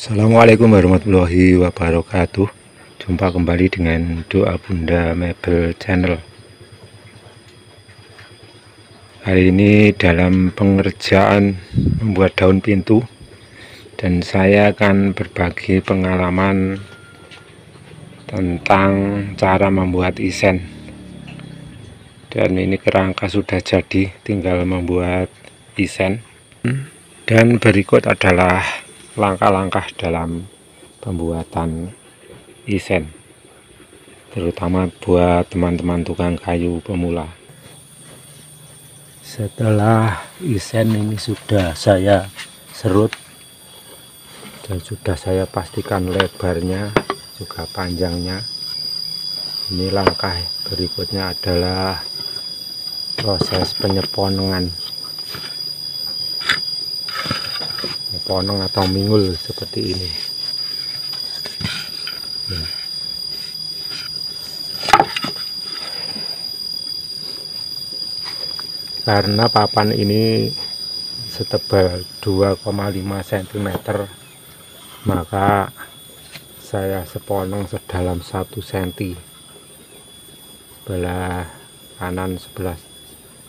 Assalamualaikum warahmatullahi wabarakatuh. Jumpa kembali dengan doa bunda mebel channel. Hari ini dalam pengerjaan membuat daun pintu Dan saya akan berbagi pengalaman Tentang cara membuat isen. Dan ini kerangka sudah jadi Tinggal membuat isen. Dan berikut adalah langkah-langkah dalam pembuatan isen terutama buat teman-teman tukang kayu pemula. Setelah isen ini sudah saya serut dan sudah saya pastikan lebarnya juga panjangnya ini langkah berikutnya adalah proses penyeponengan ponong atau minggul seperti ini. Ya. karena papan ini setebal 2,5 cm maka saya seponong sedalam 1 cm sebelah kanan sebelah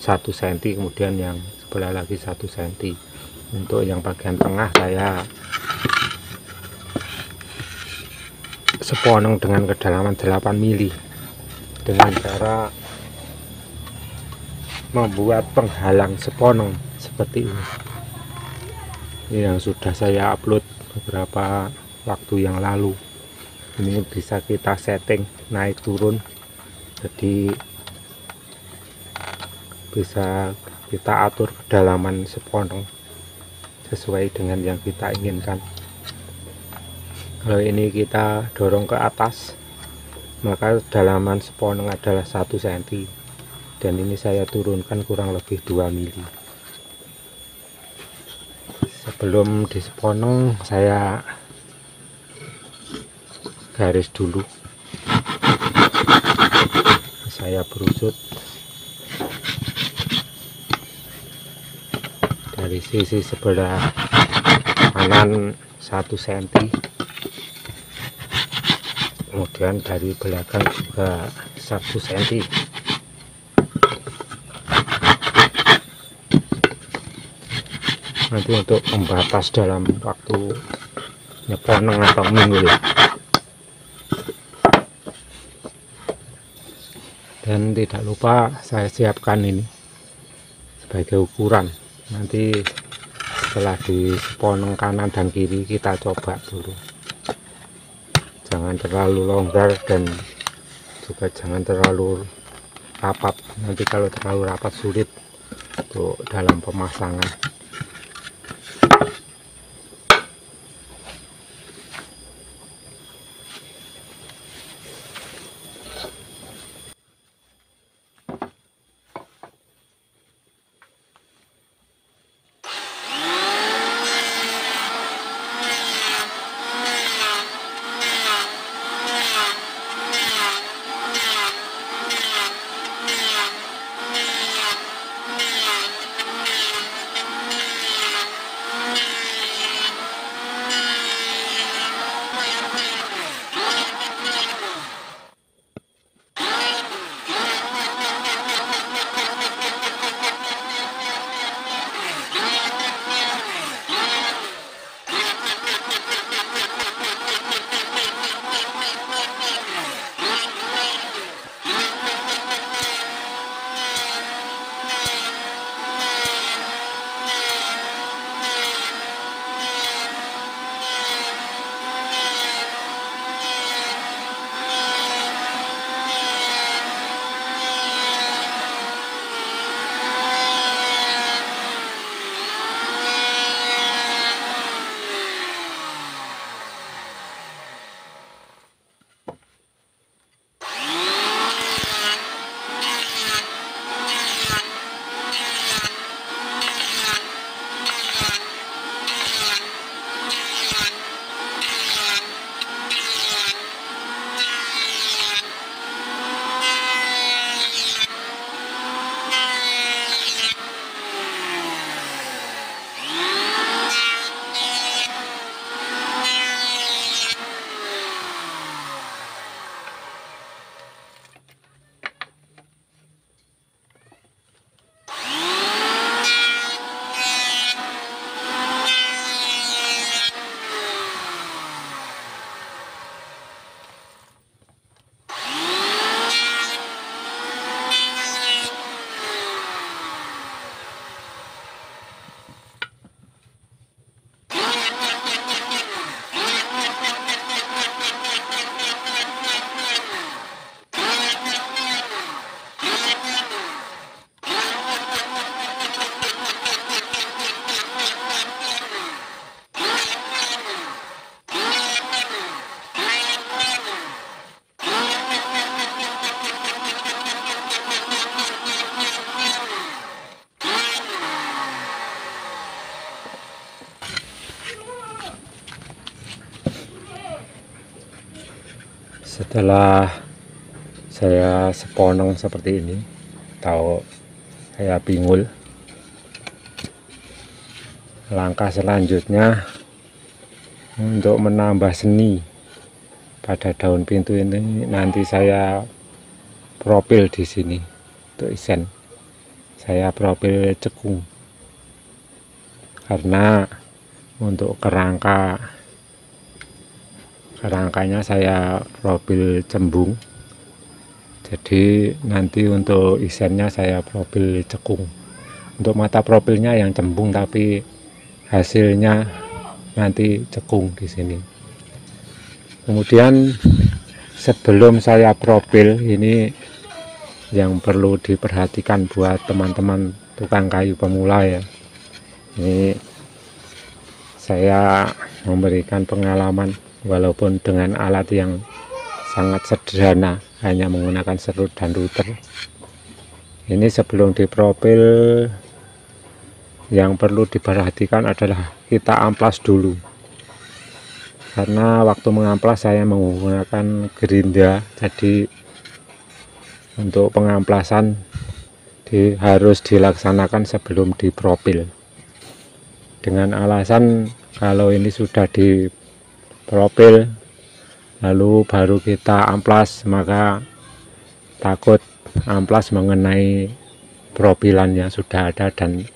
1 cm kemudian yang sebelah lagi 1 cm untuk yang bagian tengah saya seponong dengan kedalaman 8 mili dengan cara membuat penghalang seponong seperti ini. Ini yang sudah saya upload beberapa waktu yang lalu. Ini bisa kita setting naik turun. Jadi bisa kita atur kedalaman seponong sesuai dengan yang kita inginkan. Kalau ini kita dorong ke atas maka dalaman seponong adalah 1 cm dan ini saya turunkan kurang lebih 2 mili. Sebelum di seponong saya garis dulu. Saya berusut dari sisi sebelah kanan 1 cm kemudian dari belakang juga 1 cm nanti untuk membatas dalam waktu nyeponeng atau minggu ya. Dan tidak lupa saya siapkan ini sebagai ukuran nanti setelah di ponong kanan dan kiri kita coba dulu. Jangan terlalu longgar dan juga jangan terlalu rapat. Nanti kalau terlalu rapat sulit untuk dalam pemasangan setelah saya seponeng seperti ini atau saya pinggul langkah selanjutnya untuk menambah seni pada daun pintu ini nanti saya profil di sini untuk isen. Saya profil cekung. Karena untuk kerangka kerangkanya saya profil cembung. Jadi nanti untuk isennya saya profil cekung. Untuk mata profilnya yang cembung tapi hasilnya nanti cekung di sini. Kemudian sebelum saya profil ini yang perlu diperhatikan buat teman-teman tukang kayu pemula ya. Ini saya memberikan pengalaman walaupun dengan alat yang sangat sederhana hanya menggunakan serut dan router. Ini sebelum diprofil yang perlu diperhatikan adalah kita amplas dulu. Karena waktu mengamplas saya menggunakan gerinda jadi untuk pengamplasan di, harus dilaksanakan sebelum diprofil dengan alasan kalau ini sudah diprofil lalu baru kita amplas maka takut amplas mengenai profilan yang sudah ada dan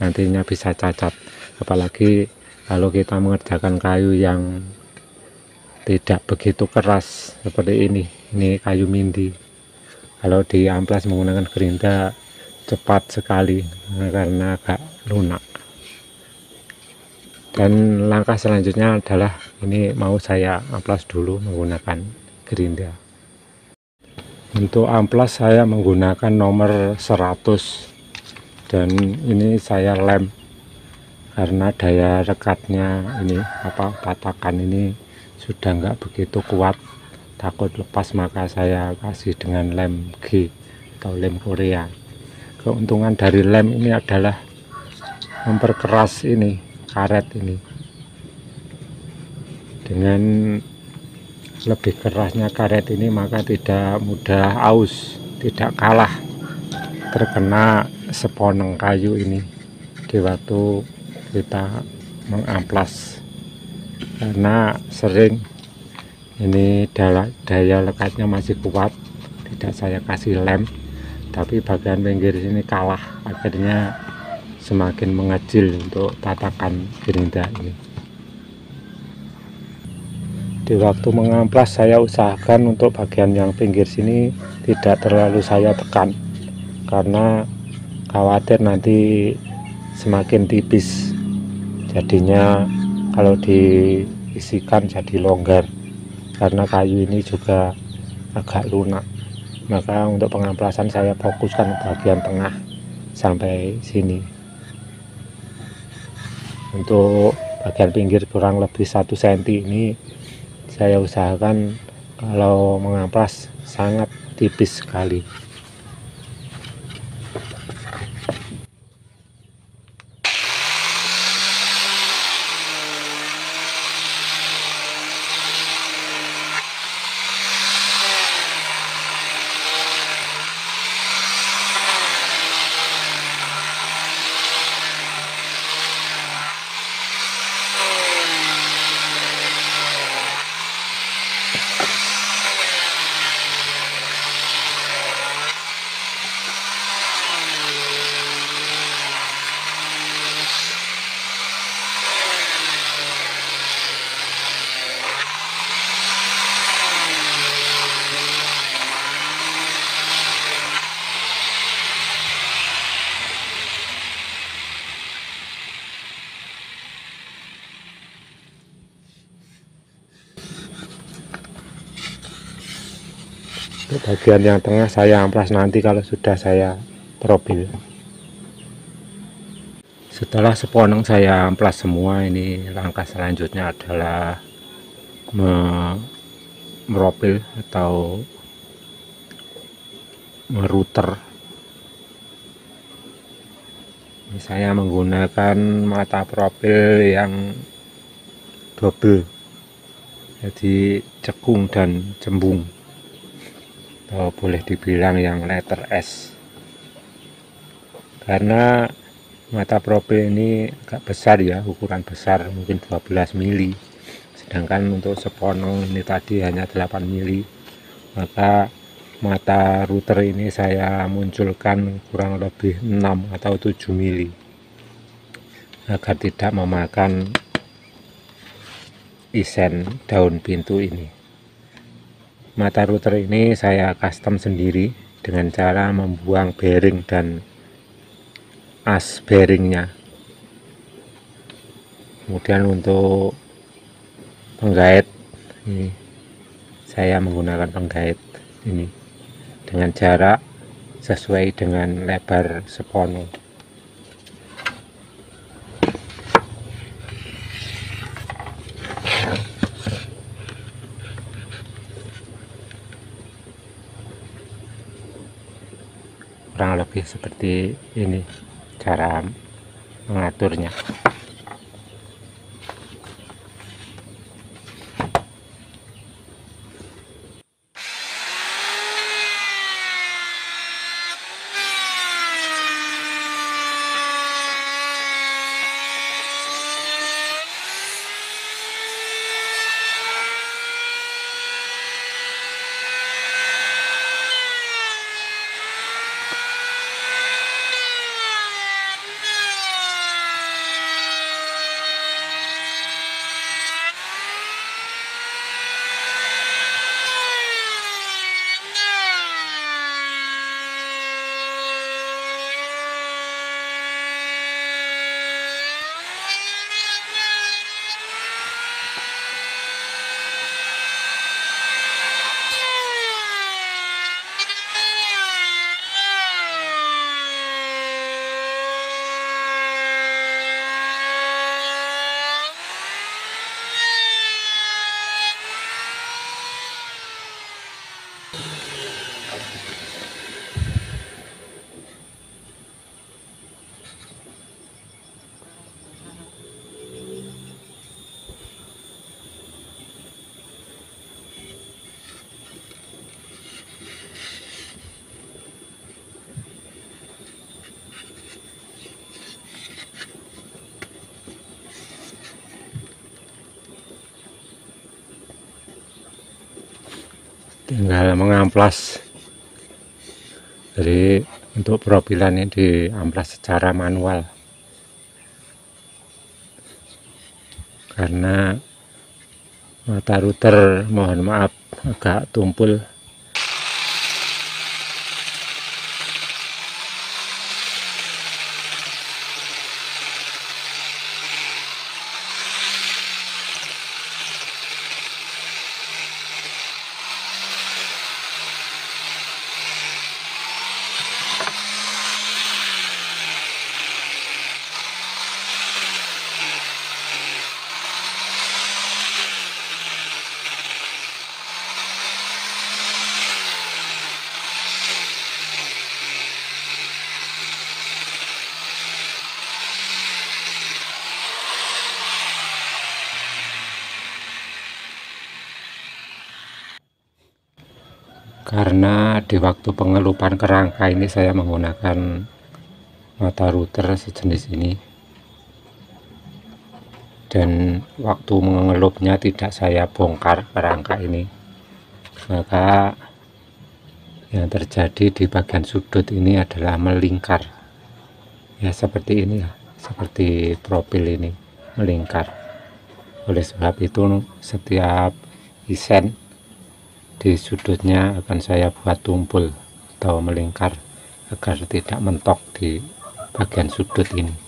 nantinya bisa cacat. Apalagi kalau kita mengerjakan kayu yang tidak begitu keras seperti ini ini kayu mindi. Kalau di amplas menggunakan gerinda cepat sekali karena agak lunak. Dan langkah selanjutnya adalah ini mau saya amplas dulu menggunakan gerinda. Untuk amplas saya menggunakan nomor 100 dan ini saya lem karena daya rekatnya ini apa patakan ini sudah enggak begitu kuat. Takut lepas maka saya kasih dengan lem G atau lem Korea. Keuntungan dari lem ini adalah memperkeras ini karet ini dengan lebih kerasnya karet ini maka tidak mudah aus tidak kalah terkena seponeng kayu ini di waktu kita mengamplas karena sering ini daya, lekatnya masih kuat tidak saya kasih lem tapi bagian pinggir sini kalah akhirnya semakin mengecil untuk tatakan gerinda ini di waktu mengamplas saya usahakan untuk bagian yang pinggir sini tidak terlalu saya tekan. Karena khawatir nanti semakin tipis. Jadinya kalau diisikan jadi longgar. Karena kayu ini juga agak lunak. Maka untuk pengamplasan saya fokuskan bagian tengah sampai sini. Untuk bagian pinggir kurang lebih satu cm ini saya usahakan kalau mengamplas sangat tipis sekali bagian yang tengah saya amplas nanti kalau sudah saya profil setelah seponeng saya amplas semua ini langkah selanjutnya adalah merofil atau meruter. Ini saya menggunakan mata profil yang double jadi cekung dan cembung atau boleh dibilang yang letter S. Karena mata profil ini agak besar ya ukuran besar mungkin 12 mili. Sedangkan untuk sepono ini tadi hanya 8 mili. Maka mata router ini saya munculkan kurang lebih 6 atau 7 mili. Agar tidak memakan isen daun pintu ini mata router ini saya custom sendiri dengan cara membuang bearing dan as bearingnya. Kemudian untuk penggait ini saya menggunakan penggait ini dengan jarak sesuai dengan lebar sepono kurang seperti ini cara mengaturnya tinggal mengamplas. Jadi untuk profilan ini diamplas secara manual. Karena mata router mohon maaf agak tumpul karena di waktu pengelupan kerangka ini saya menggunakan mata router sejenis ini. Dan waktu mengelupnya tidak saya bongkar kerangka ini. Maka yang terjadi di bagian sudut ini adalah melingkar. Ya seperti ini ya seperti profil ini melingkar. Oleh sebab itu setiap isen di sudutnya akan saya buat tumpul atau melingkar agar tidak mentok di bagian sudut ini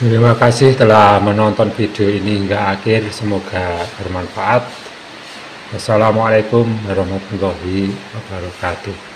Terima kasih telah menonton video ini hingga akhir. Semoga bermanfaat. Wassalamualaikum warahmatullahi wabarakatuh.